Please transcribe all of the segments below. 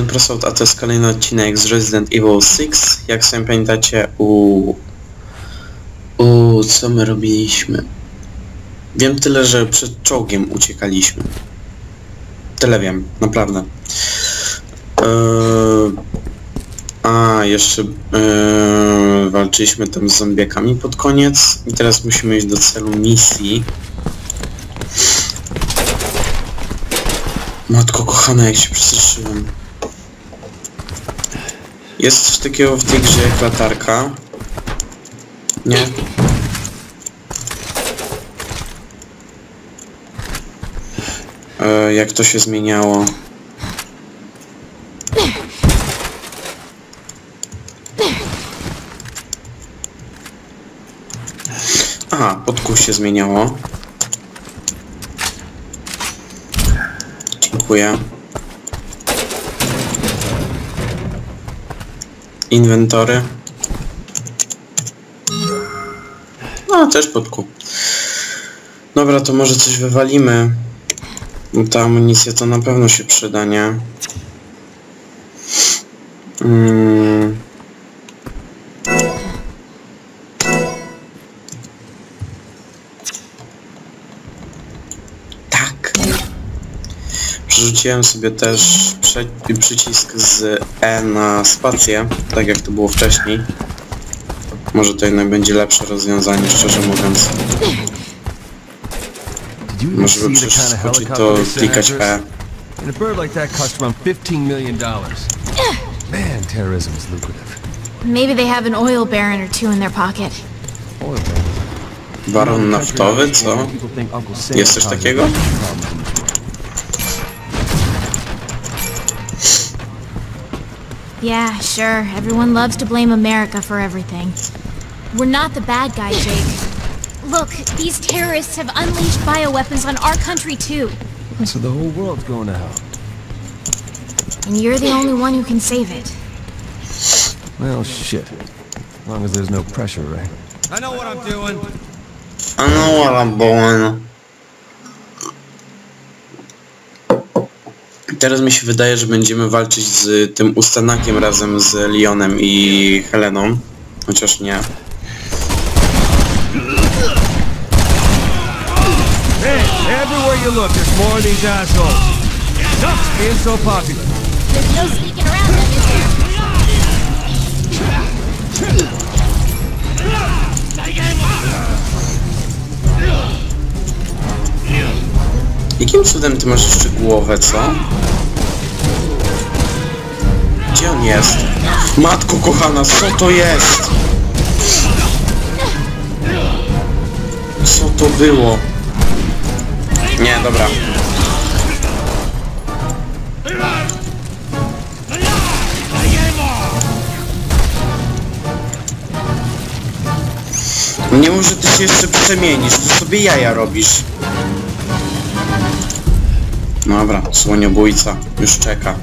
Evil 6. Ten Prosout, a to jest kolejny odcinek z Resident Evil 6. Jak sobie pamiętacie, u... U... co my robiliśmy? Wiem tyle, że przed czołgiem uciekaliśmy. Tyle wiem, naprawdę. Eee... A, jeszcze eee, walczyliśmy tam z zombiakami pod koniec i teraz musimy iść do celu misji. Matko kochana, jak się przestraszyłem. Jest coś takiego w tej grze jak latarka. Nie? E, jak to się zmieniało? Aha, pod kół się zmieniało. Dziękuję. Inwentory. No, też pod kół. Dobra, to może coś wywalimy. Bo Ta amunicja to na pewno się przyda, nie? Mm. Tak. Przerzuciłem sobie też przycisk z E na spację, tak jak to było wcześniej. Może to jednak będzie lepsze rozwiązanie, szczerze mówiąc. Może by przeskoczyć to klikać E. And a bird like that costs around 15 million dollars. Man, terrorism is lucrative. Maybe they have an oil baron or two in their pocket. Baron naftowy, co? Jest coś takiego? Yeah, sure. Everyone loves to blame America for everything. We're not the bad guy, Jake. Look, these terrorists have unleashed bioweapons on our country too. So the whole world's going to hell. And you're the only one who can save it. Well, shit. As long as there's no pressure, right? I know what I'm doing. I know what I'm doing. Teraz mi się wydaje, że będziemy walczyć z tym Ustanakiem razem z Leonem i Heleną. Chociaż nie. Everywhere you look, there's more of these assholes. Sucks being so popular. There's no sneaking around them, is there? Jakim cudem ty masz jeszcze głowę, co? Gdzie on jest? Matko kochana, co to jest? Co to było? Nie, dobra. Nie może ty się jeszcze przemienisz, ty sobie jaja robisz. Dobra, słoniobójca już czeka.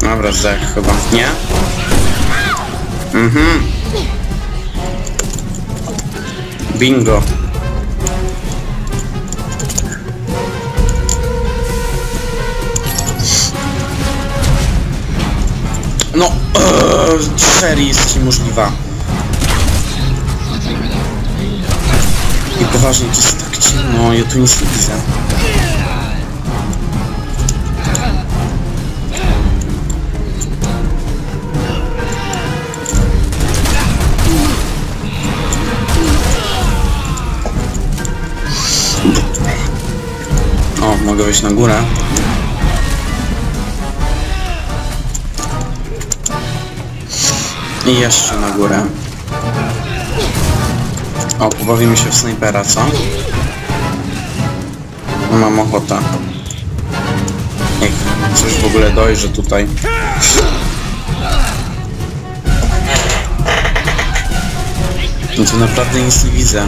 Dobra, zdech chyba, nie? Mhm. Bingo. No, serii jest niemożliwa. I poważnie, to jest tak ciemno, ja tu nic nie widzę. O, mogę wejść na górę. I jeszcze na górę. O, pobawimy się w snajpera, co? No, Mam ochotę. Niech coś w ogóle dojrzy tutaj. No to naprawdę nic nie widzę.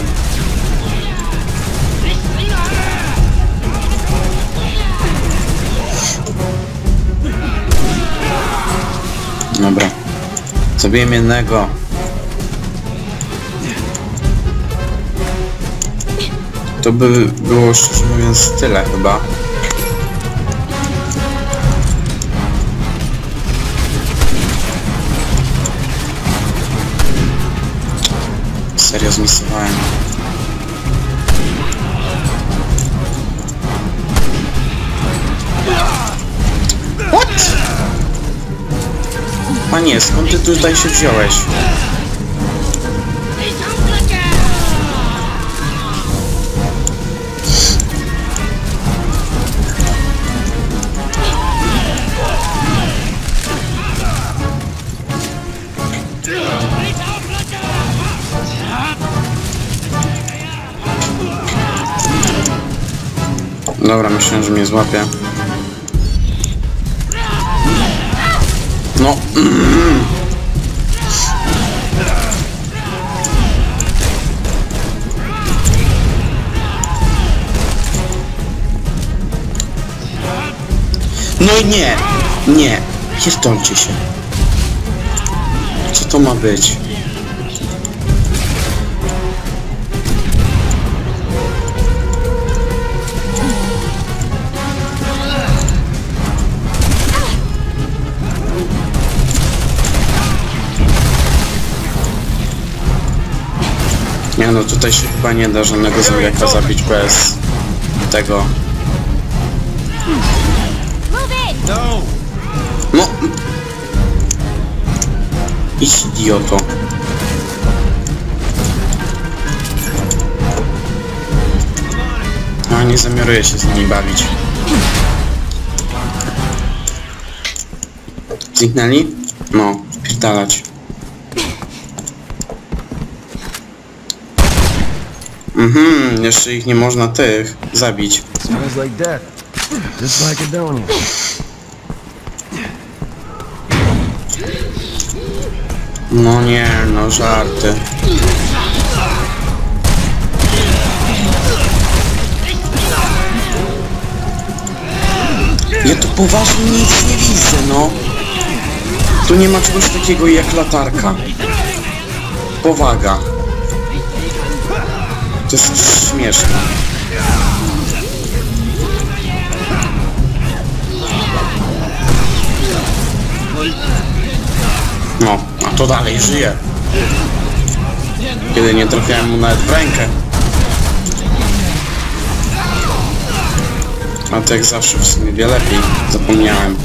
Dobra. Zabiłem jednego. To by było szczerze mówiąc tyle chyba. Serio zmisowałem. Panie, skąd ty tutaj się wziąłeś? Dobra, myślałem, że mnie złapie. No. No i nie, nie, pierdolcie się. Co to ma być? Nie no, tutaj się chyba nie da żadnego zombiaka zabić bez tego. No! Idź idioto. No, nie zamiaruję się z nimi bawić. Zniknęli? No, pierdalać. Mhm, jeszcze ich nie można tych zabić. Smells like death. Just like Adonia. No nie, no żarty. Ja tu poważnie nic nie widzę, no. Tu nie ma czegoś takiego jak latarka. Powaga. To jest śmieszne. No, a to dalej żyje. Kiedy nie trafiałem mu nawet w rękę. A to jak zawsze w sumie wie lepiej. Zapomniałem.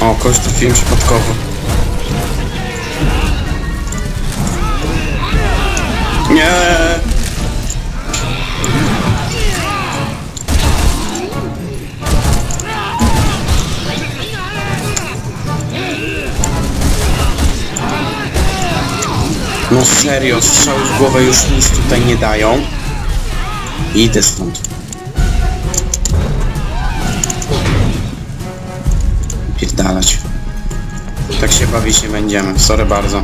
O, kogoś trafiłem przypadkowo. Nie. No serio, strzały w głowę już nic tutaj nie dają. Idę stąd. Pierdalać. Tak się bawić nie będziemy, sorry bardzo.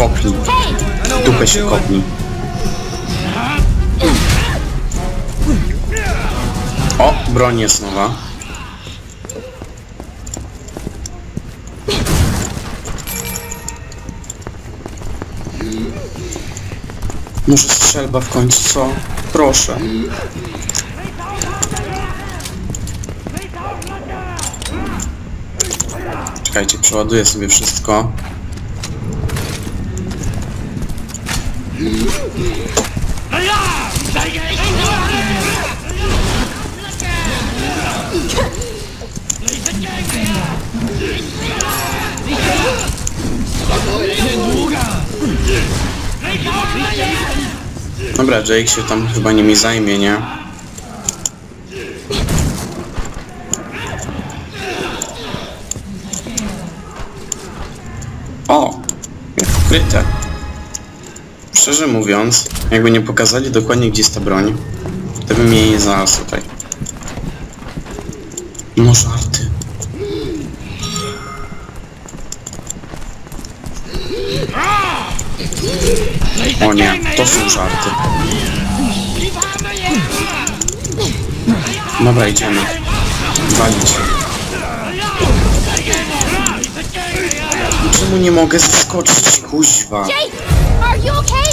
Kopnij. W Dupę się kopnij. O, broń jest nowa. Może strzelba w końcu, co? Proszę. Czekajcie, przeładuję sobie wszystko. Dobra, Jake się tam chyba nimi zajmie, nie? O! Jak ukryte. Szczerze mówiąc, jakby nie pokazali dokładnie gdzie jest ta broń, to bym jej nie znalazł tutaj. No żarty. O nie, to są żarty. Dobra, idziemy. Walić. Czemu nie mogę zaskoczyć, kuźwa? Jake, are you okay?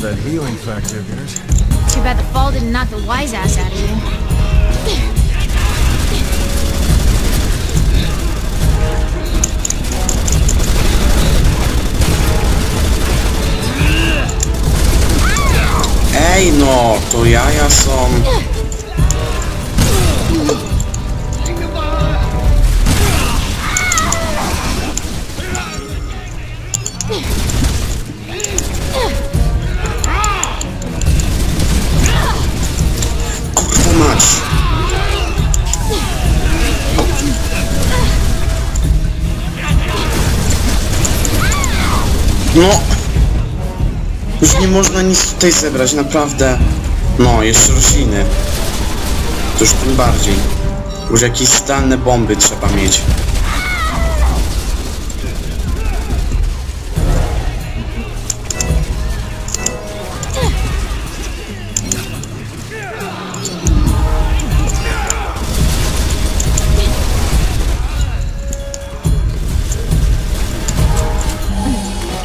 Have that healing factor of yours. Too bad the fall didn't knock the wise ass out of you. Ej no, to jaja są... No! Już nie można nic tutaj zebrać, naprawdę. No, jeszcze rośliny. To już tym bardziej. Już jakieś zdalne bomby trzeba mieć.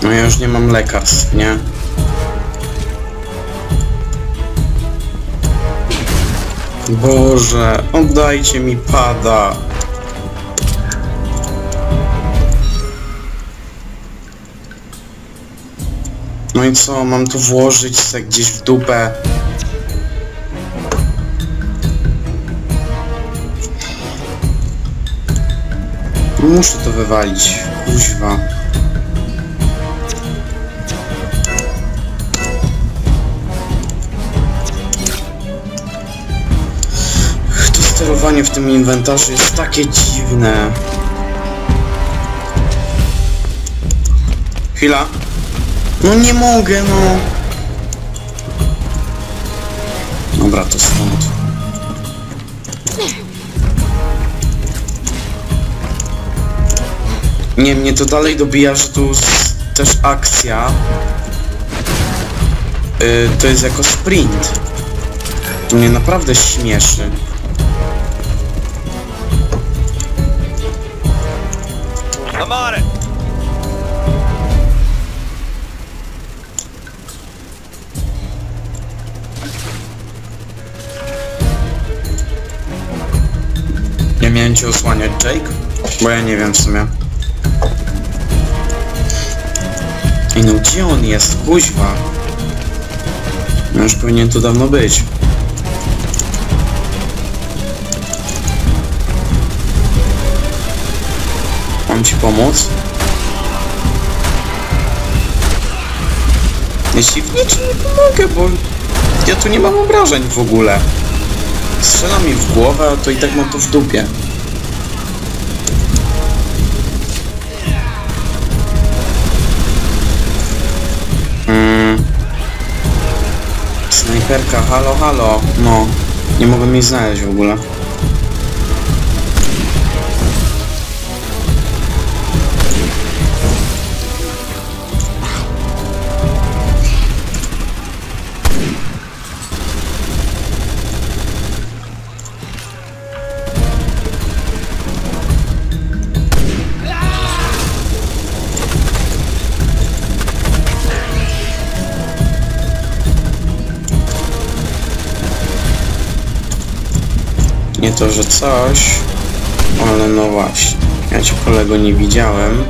No ja już nie mam lekarstw, nie? Boże, oddajcie mi pada. No i co, mam to włożyć se gdzieś w dupę? Muszę to wywalić, kuźwa. To sterowanie w tym inwentarzu jest takie dziwne. Chwila. No nie mogę, no. Dobra, to stąd. Nie, mnie to dalej dobija, że tu też akcja. Y, to jest jako sprint. To mnie naprawdę śmieszy. Cię osłaniać, Jake? Bo ja nie wiem w sumie. Ej no gdzie on jest? Kuźwa. No już powinien tu dawno być. Mam ci pomóc? Jeśli w niczym nie pomogę, bo ja tu nie mam obrażeń w ogóle. Strzela mi w głowę, a to i tak mam to w dupie. Snajperka, halo, halo. No, nie mogę mnie znaleźć w ogóle. To, że coś, ale no właśnie. Ja cię kolego nie widziałem.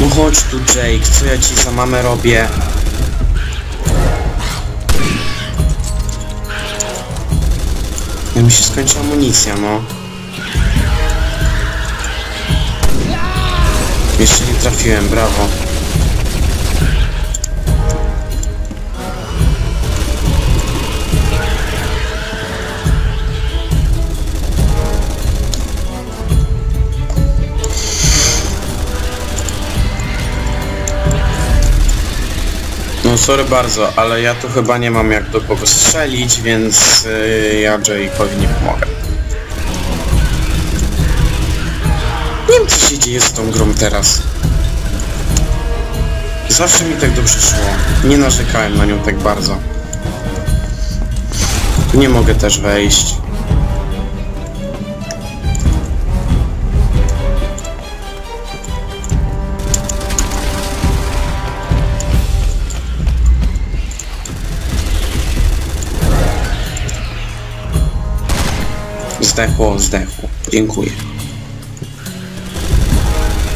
No chodź tu Jake, co ja ci za mamę robię? Ja mi się skończy amunicja, no. Jeszcze nie trafiłem, brawo. No sorry bardzo, ale ja tu chyba nie mam jak do kogo strzelić, więc yy, ja Jake'owi nie pomogę. Nie wiem co się dzieje z tą grą teraz. Zawsze mi tak dobrze szło. Nie narzekałem na nią tak bardzo. Tu nie mogę też wejść. Zdechło, zdechło. Dziękuję.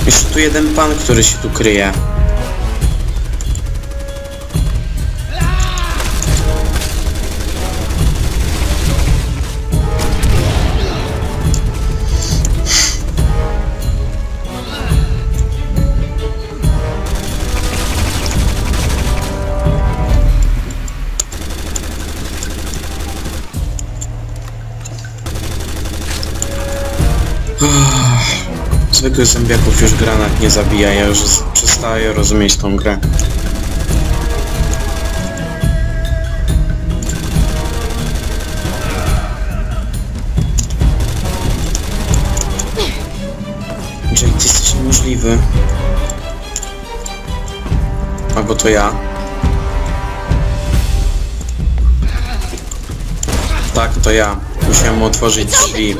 Jeszcze tu jeden pan, który się tu kryje. Zwykłych zębiaków już granat nie zabija, ja już przestaję rozumieć tą grę. Jake, ty jesteś niemożliwy. Albo to ja. Tak, to ja. Musiałem otworzyć drzwi.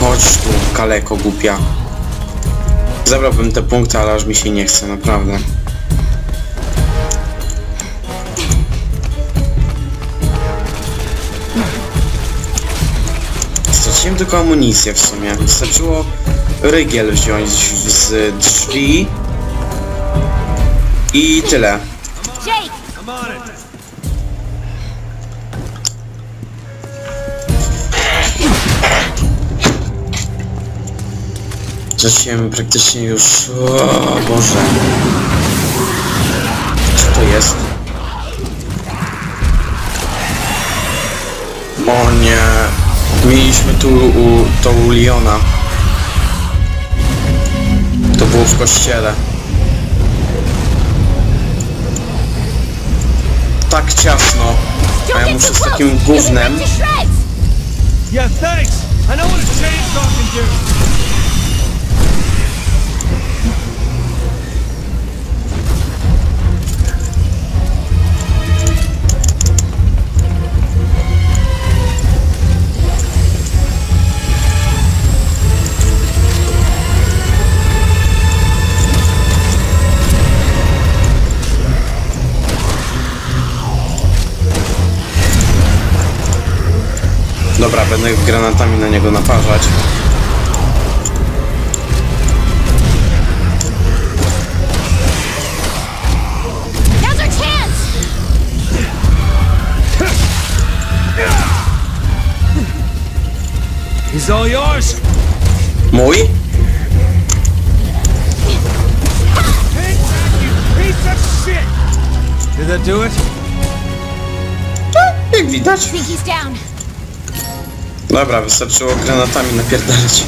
Chodź tu, kaleko głupia. Zabrałbym te punkty, ale aż mi się nie chce, naprawdę. Straciłem tylko amunicję w sumie. Wystarczyło rygiel wziąć z drzwi i tyle. Jake! Zacząłem praktycznie już... O Boże. Co to jest? O nie. Mieliśmy tu u, to u Liona. To było w kościele. Tak ciasno. A ja muszę z takim gównem... Yeah, thanks. I know what a chainsaw can do. Dobra, będę granatami na niego naparzać. He's all yours. Mój? Did that do it? Jak widać. I think he's down. Dobra, wystarczyło granatami napierdalać.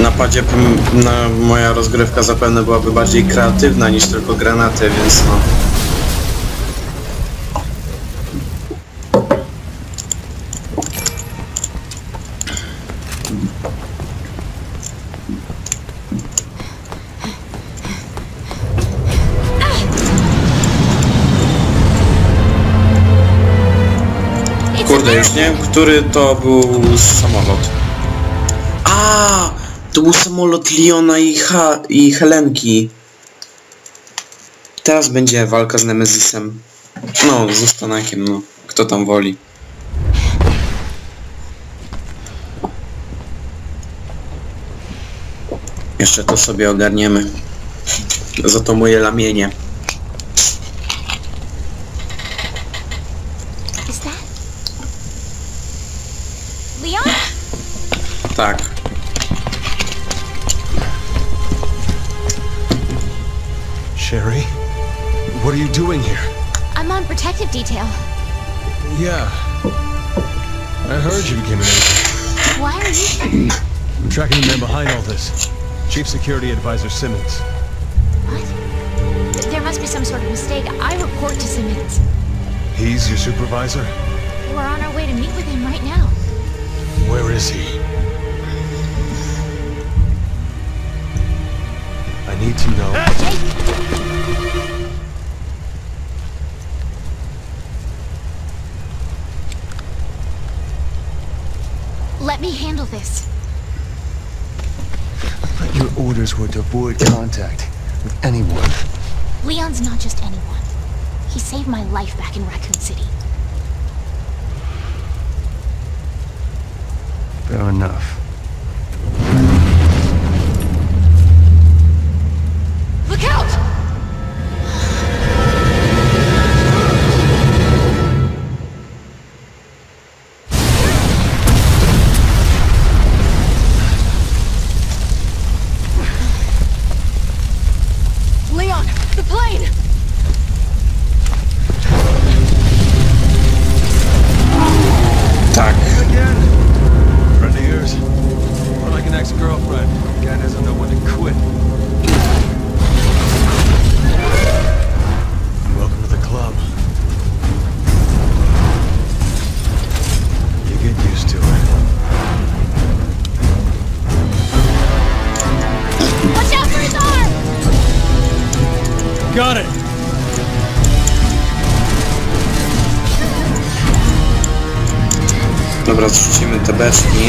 Napadzie na moja rozgrywka zapewne byłaby bardziej kreatywna niż tylko granaty, więc no. Który to był samolot. A, to był samolot Leona i, ha i Helenki. Teraz będzie walka z Nemezisem. No, z Ustanakiem, no. Kto tam woli. Jeszcze to sobie ogarniemy. Za to moje lamienie. detail. Yeah. I heard you became an agent. Why are you... I'm tracking the man behind all this. Chief Security Advisor Simmons. What? There must be some sort of mistake. I report to Simmons. He's your supervisor? We're on our way to meet with him right now. Where is he? I need to know... Hey! Me handle this. But your orders were to avoid contact with anyone. Leon's not just anyone. He saved my life back in Raccoon City. Fair enough.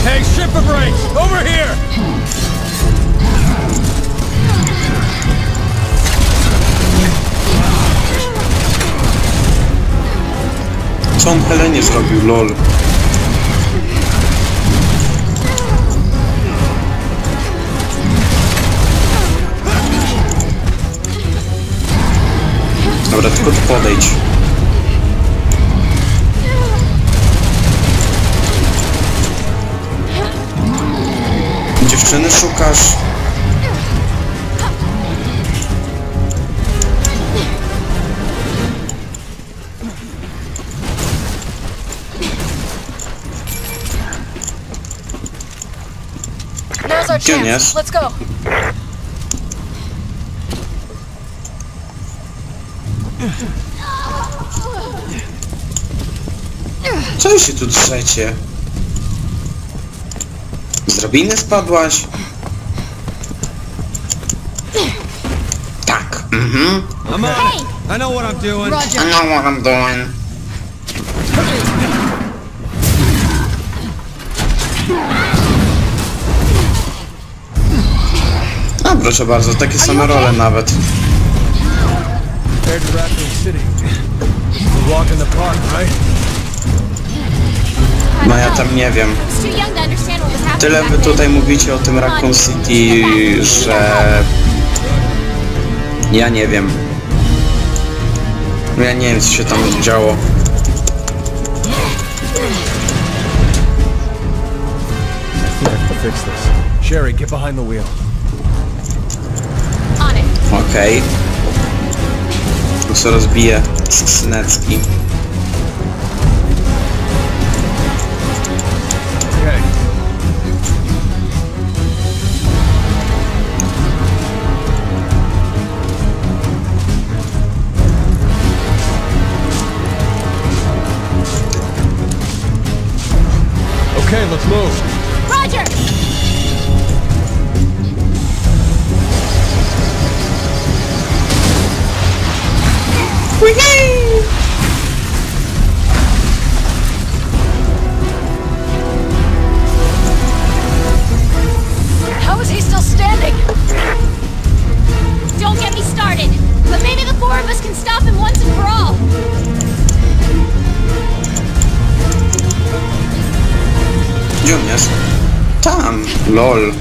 Hey, ship of brakes! Over here! Co on Helenie zrobił, lol? Dobra, tylko podejdź. Dziewczyny szukasz? Jest? Let's go. Co wy się tu trzecie? Z drabiny spadłaś? Tak, mhm. I'm on it. I know what I'm doing. I know what I'm doing. A proszę bardzo, takie same role nawet. Compared to Raccoon City. A walk in the park, right? No ja tam nie wiem. Tyle wy tutaj mówicie o tym Raccoon City, że... Ja nie wiem. Ja nie wiem co się tam działo. Sherry, get behind the wheel. Okej. Tu co rozbije Snecki. Okay, let's move. Gdzie on jest? Tam! LOL.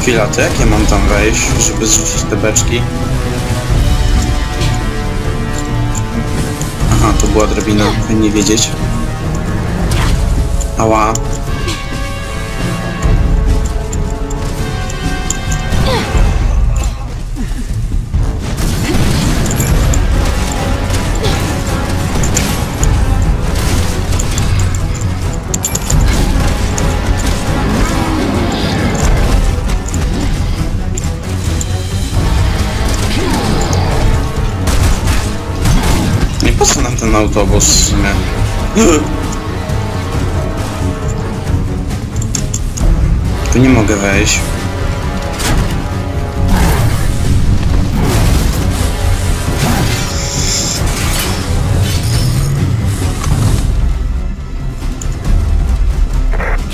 Chwila, to jak ja mam tam wejść, żeby zrzucić te beczki? Aha, to była drabina, nie wiedzieć. Ała. Ten autobus w sumie? Tu nie mogę wejść.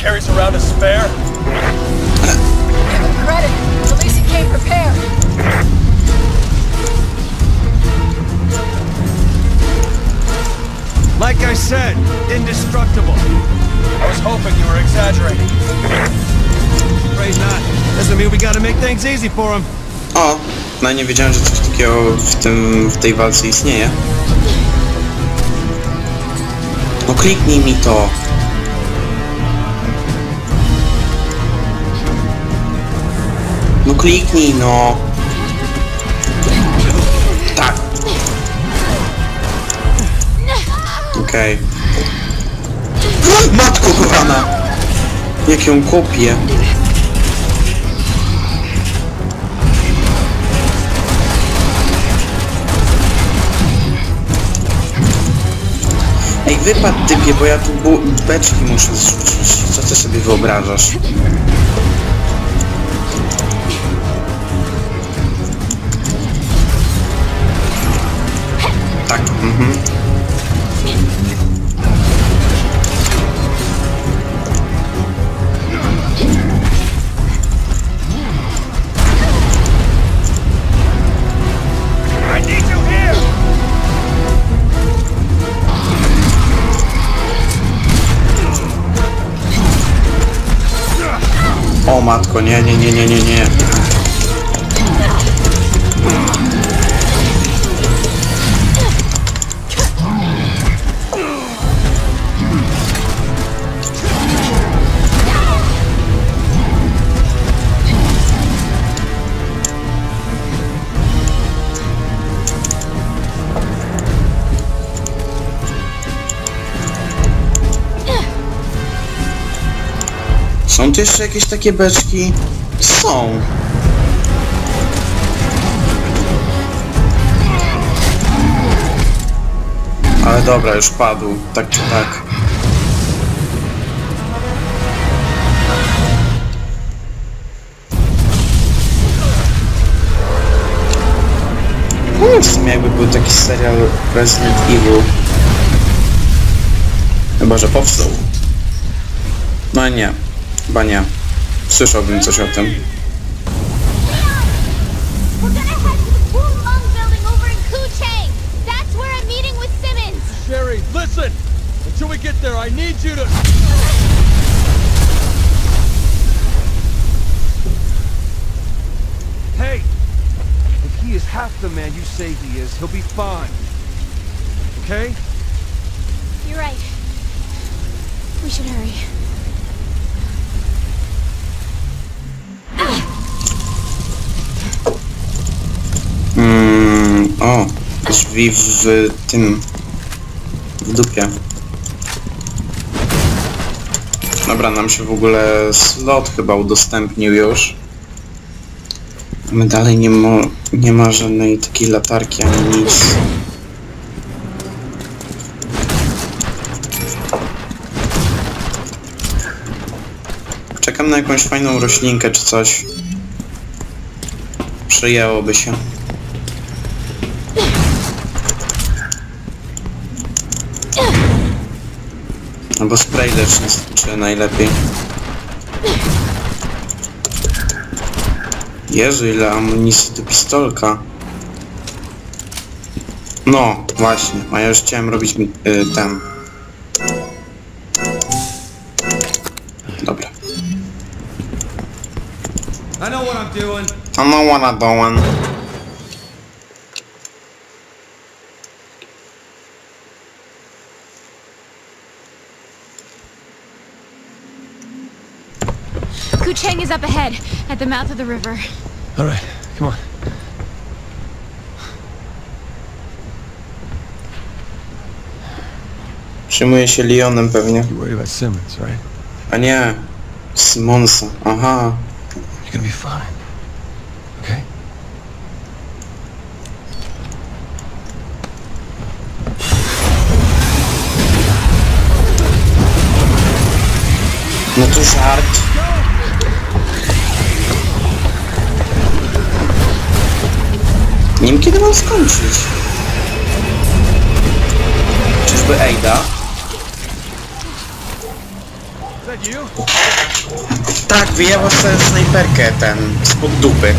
Carries around a spare? Like I said, indestructible. I was hoping you were exaggerating. Afraid not. Doesn't mean we gotta make things easy for him. O! No nie wiedziałem, że coś takiego w tym, w tej walce istnieje. No kliknij mi to. No kliknij no. Okej. Matko kochana! Jak ją kopię. Ej, wypadł typie, bo ja tu beczki muszę zrzucić. Co ty sobie wyobrażasz? Matko, nie, nie, nie, nie, nie, nie. Są tu jeszcze jakieś takie beczki? Są. Ale dobra, już padł, tak czy tak. Hmm, w sumie jakby był taki serial Resident Evil. Chyba, że powstał. No nie, chyba nie. Słyszałbym coś o tym. We're gonna head to the Wulong building over in Kuchang. That's where I'm meeting with Simmons. Sherry, listen! Until we get there, I need you to... Hey! If he is half the man you say he is, he'll be fine. Okay? You're right. We should hurry. Mm, o, drzwi w tym... w dupie. Dobra, nam się w ogóle slot chyba udostępnił już. My dalej nie, mo nie ma żadnej takiej latarki ani nic. Czekam na jakąś fajną roślinkę czy coś. Przyjęłoby się. Albo spray leczny czy najlepiej. Jezu, ile amunicji do pistolka. No, właśnie, a ja już chciałem robić mi y, ten. Dobra. I know what I'm doing. I know what I'm doing. Is up ahead, at the mouth of the river. All right, come on. Przyjmuje się Leonem pewnie. You're worried about Simmons, right? A nie. Simonsa. Aha. You're gonna be fine. Okay? No to żart. Nie wiem kiedy mam skończyć. Czyżby you? Tak, wyjęła sobie snajperkę ten, spod dupy.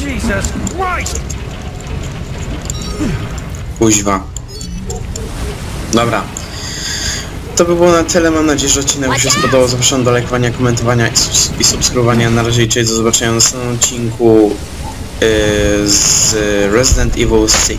Jesus Christ! Kuźwa. Dobra. To by było na tyle, mam nadzieję, że odcinek się spodobał. Zapraszam do lajkowania, komentowania i, subs i subskrybowania. Na razie i cześć, do zobaczenia na następnym odcinku yy, z Resident Evil 6.